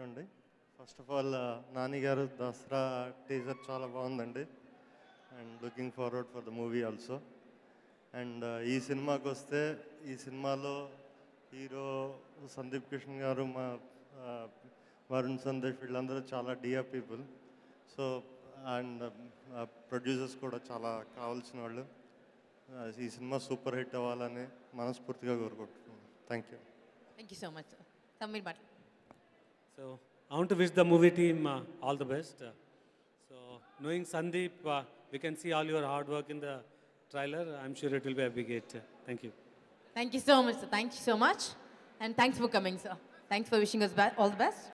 నమస్కారం first of all Nani garu Dasara teaser చాలా బాగుందండి. And looking forward for the movie also and ఈ సినిమాకి వస్తే ఈ సినిమాలో హీరో సందీప్ కిషన్ గారు మా వరుణ్ సందేశ్ వీళ్ళందరూ చాలా dear people so and producers కూడా చాలా కావాల్సిన వాళ్ళు. ఈ సినిమా సూపర్ హిట్ అవ్వాలని మనస్ఫూర్తిగా కోరుకుంటున్నాను. Thank you thank you so much Sameer So I want to wish the movie team uh, all the best. Uh, so knowing Sandeep, uh, we can see all your hard work in the trailer. I'm sure it will be a big hit. Thank you. Thank you so much, sir. Thank you so much. And thanks for coming, sir. Thanks for wishing us all the best.